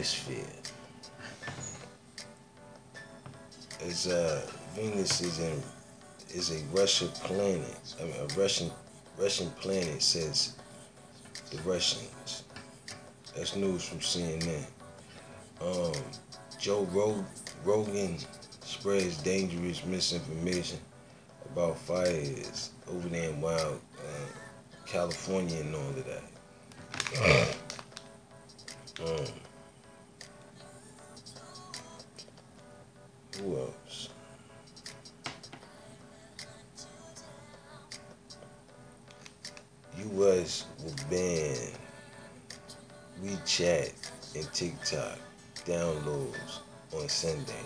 Venusphere. It's uh Venus is in is a Russian planet. I mean, a Russian Russian planet says the Russians. That's news from CNN. Um, Joe Rogan spreads dangerous misinformation about fires over there in Wild, uh, California and all of that. um, and TikTok downloads on Sunday.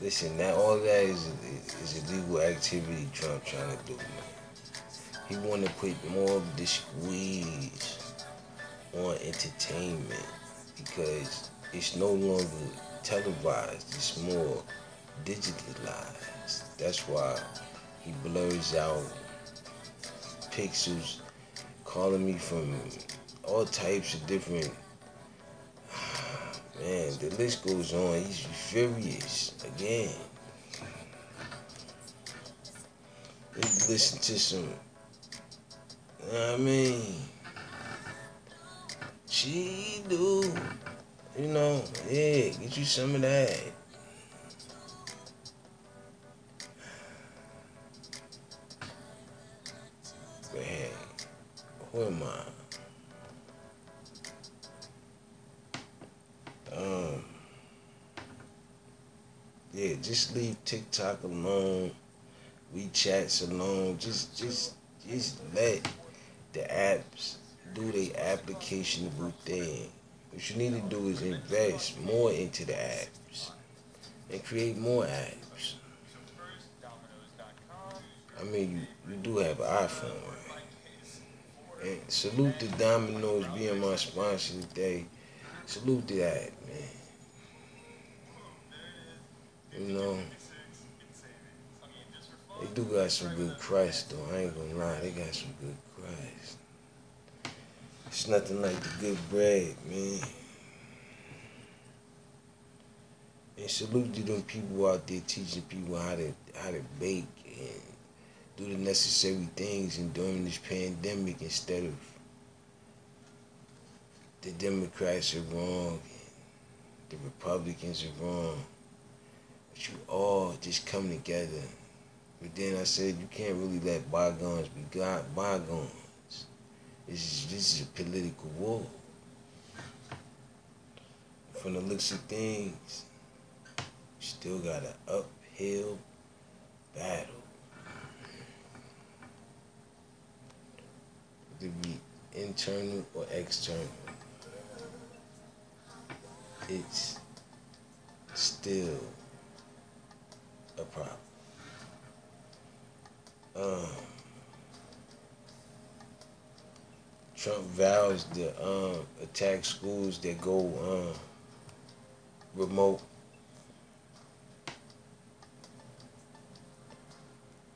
Listen, that all that is is illegal activity Trump trying to do, man. He want to put more of the squeeze on entertainment because it's no longer televised; it's more digitalized. That's why he blurs out pixels, calling me from all types of different Man, the list goes on. He's furious again. Let's listen to some. You know what I mean? She do. You know, yeah, get you some of that. Hey, who am I? Um, yeah, just leave TikTok alone, WeChats alone. Just, just, just let the apps do their application thing. What you need to do is invest more into the apps and create more apps. I mean, you, you do have an iPhone, right? And salute to Domino's being my sponsor today. Salute to that, man. You know, they do got some good Christ, though. I ain't gonna lie, they got some good Christ. It's nothing like the good bread, man. And salute to them people out there teaching people how to how to bake and do the necessary things and during this pandemic instead of the Democrats are wrong, the Republicans are wrong. But you all just come together. But then I said you can't really let bygones be God bygones. This is this is a political war. From the looks of things, you still got an uphill battle. To be internal or external it's still a problem. Um, Trump vows to um, attack schools that go um, remote.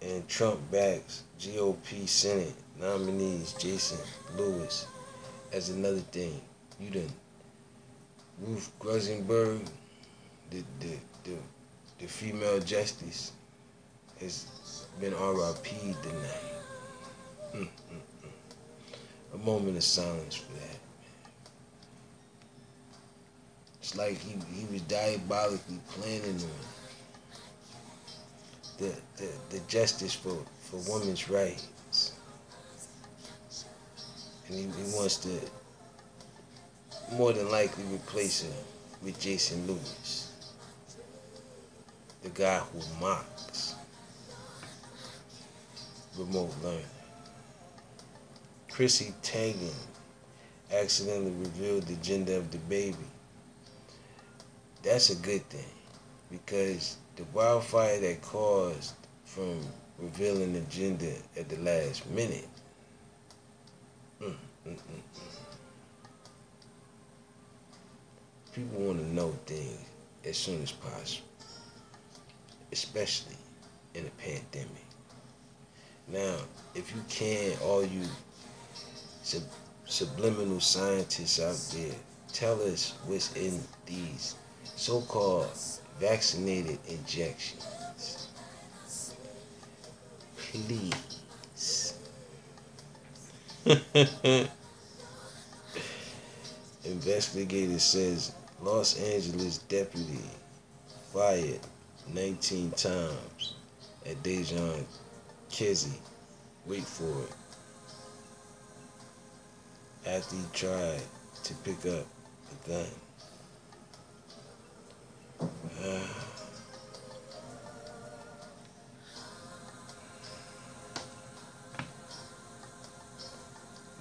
And Trump backs GOP Senate nominees Jason Lewis as another thing. You didn't Ruth Grusenberg, the, the, the, the female justice, has been RIP tonight. Mm, mm, mm. A moment of silence for that. It's like he, he was diabolically planning on the, the, the justice for, for women's rights. And he, he wants to more than likely replace him with Jason Lewis, the guy who mocks remote learning. Chrissy Teigen accidentally revealed the gender of the baby. That's a good thing because the wildfire that caused from revealing the gender at the last minute. Mm, mm, mm, mm. People want to know things as soon as possible, especially in a pandemic. Now, if you can, all you sub- subliminal scientists out there tell us what's in these so-called vaccinated injections. Please. Investigator says Los Angeles deputy fired 19 times at Dijon Kizzee. Wait for it. After he tried to pick up a gun.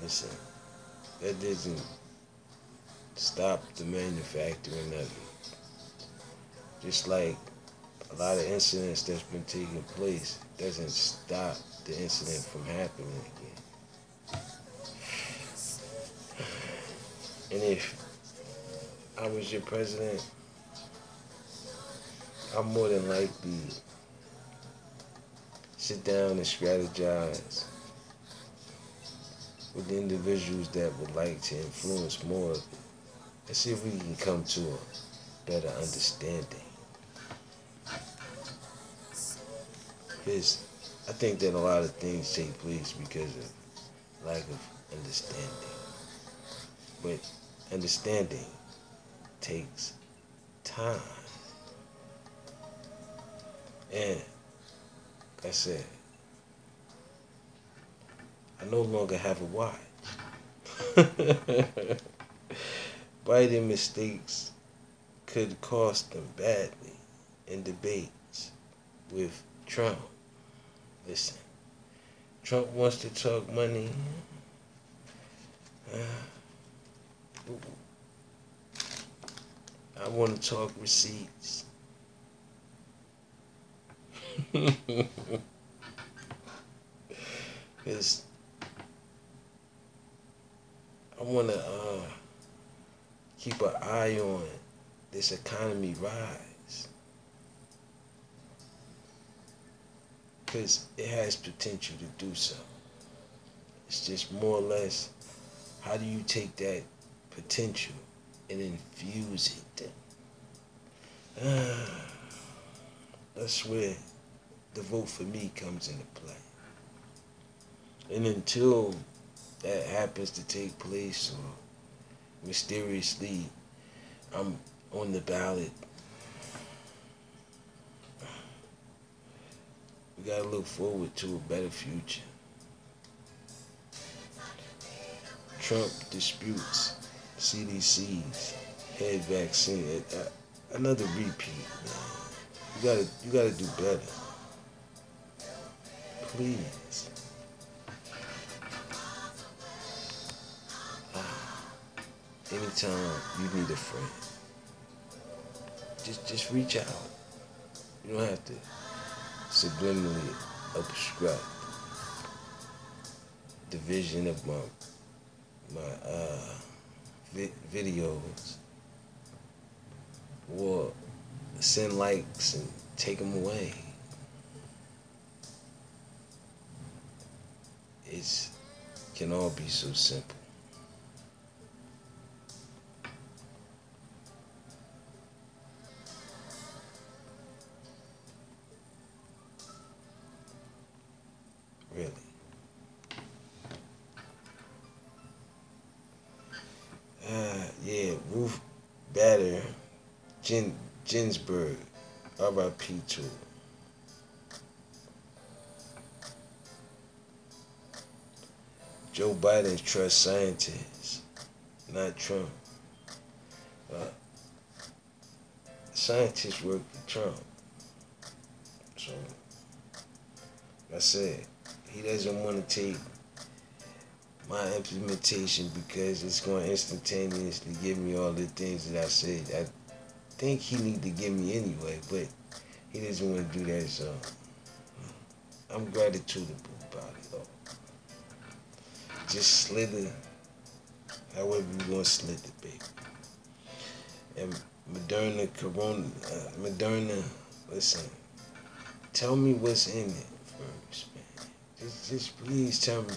Listen, that doesn't stop the manufacturing of it. Just like a lot of incidents that's been taking place doesn't stop the incident from happening again. And if I was your president, I'm more than likely sit down and strategize with individuals that would like to influence more and see if we can come to a better understanding. Because I think that a lot of things take place because of lack of understanding. But understanding takes time. And like I said, I no longer have a watch. Biden mistakes could cost them badly in debates with Trump. Listen, Trump wants to talk money. Uh, I want to talk receipts. Because I want to uh, keep an eye on this economy rise. Because it has potential to do so. It's just more or less how do you take that potential and infuse it? That's where the vote for me comes into play. And until that happens to take place or mysteriously I'm on the ballot, we gotta look forward to a better future. Trump disputes CDC's head vaccine. Another repeat, man. You gotta, you gotta do better. Please. Anytime you need a friend, just, just reach out. You don't have to subliminally obstruct the vision of my my uh, vi- videos or send likes and take them away. It can all be so simple. RIP to Joe Biden trusts scientists, not Trump. Uh, scientists work for Trump. So, like I said, he doesn't want to take my implementation because it's going to instantaneously give me all the things that I said. I think he need to give me anyway, but he doesn't want to do that, so I'm gratitude about it though. Just slither however you want to slit the baby. And Moderna Corona uh, Moderna, listen, tell me what's in it first, man. Just just please tell me.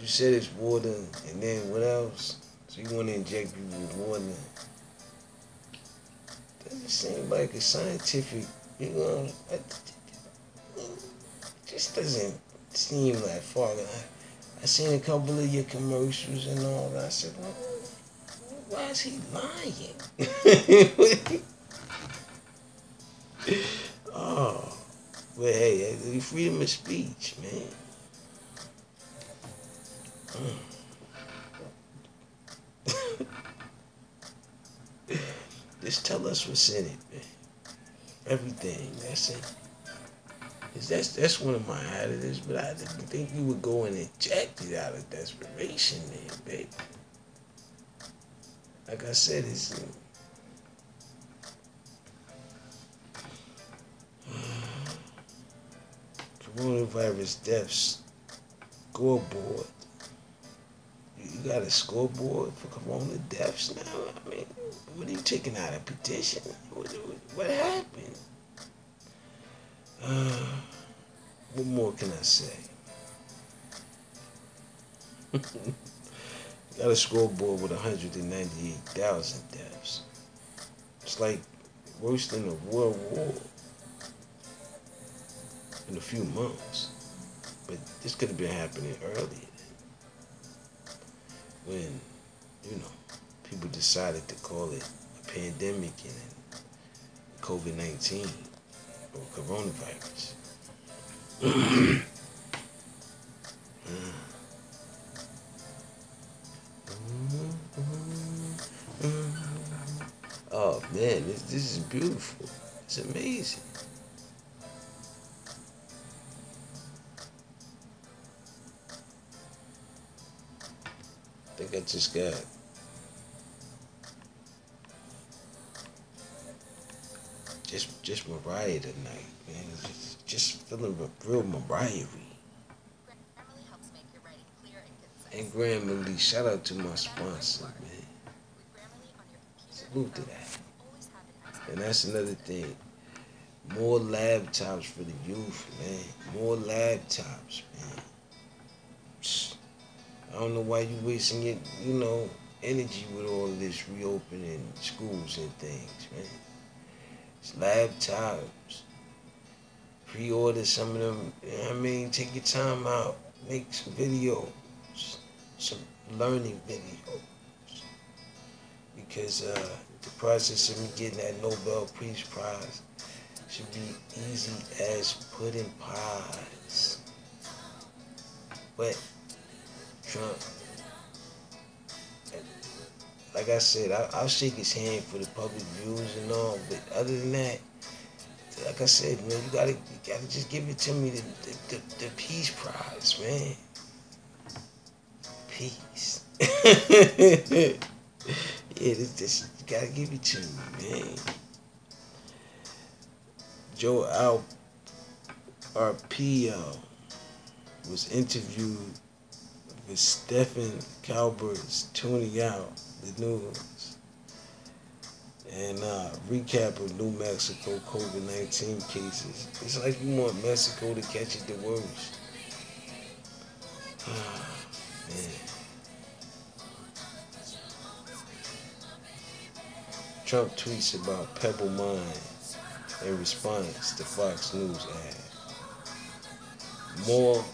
You said it's water and then what else? So you want to inject with than. Doesn't seem like a scientific, you know, just doesn't seem like far. I, I seen a couple of your commercials and all that. I said, well, why is he lying? oh, but hey, freedom of speech, man. Just tell us what's in it, man. Everything. That's it. That's that's one of my attitudes, but I didn't think you would go and inject it out of desperation, man, baby. Like I said, it's. Uh, coronavirus deaths scoreboard. You got a scoreboard for corona deaths now? I mean, what are you taking out a petition? What, what happened? Uh, what more can I say? got a scoreboard with 198,000 deaths. It's like worse than a world war in a few months. But this could have been happening earlier when, you know, people decided to call it a pandemic and COVID 19 or coronavirus. oh man, this, this is beautiful. It's amazing. Think I just got just just Mariah tonight, man. Just, just feeling real Mariah. And Grammarly, shout out to my sponsor, man. Salute to that. And that's another thing. More laptops for the youth, man. More laptops, man. I don't know why you wasting your, you know, energy with all this reopening schools and things, man. It's laptops. Pre-order some of them. You know I mean? Take your time out. Make some videos. Some learning videos. Because uh, the process of me getting that Nobel Peace Prize should be easy as putting pies. But Trump, like I said, I, will shake his hand for the public views and all. But other than that, like I said, man, you gotta, you gotta just give it to me the, the, the, the peace prize, man. Peace. yeah, this, this, you gotta give it to me, man. Joe Al Arpaio uh, was interviewed with Stephen Colbert's tuning out the news and uh, recap of New Mexico COVID 19 cases. It's like you want Mexico to catch it the worst. man. Trump tweets about Pebble Mine in response to Fox News ad. More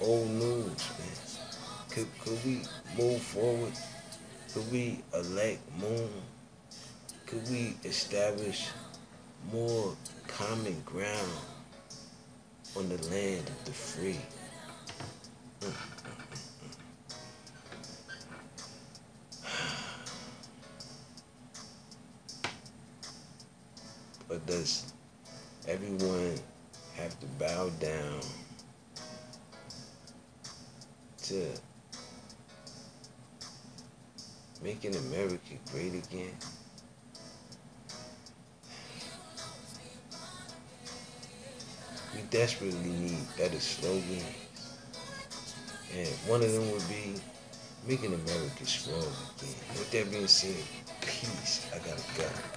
old news, man could, could we move forward? Could we elect Moon? Could we establish more common ground on the land of the free? But does everyone have to bow down to making America great again. We desperately need better slogans. And one of them would be making America strong again. With that being said, peace. I gotta go.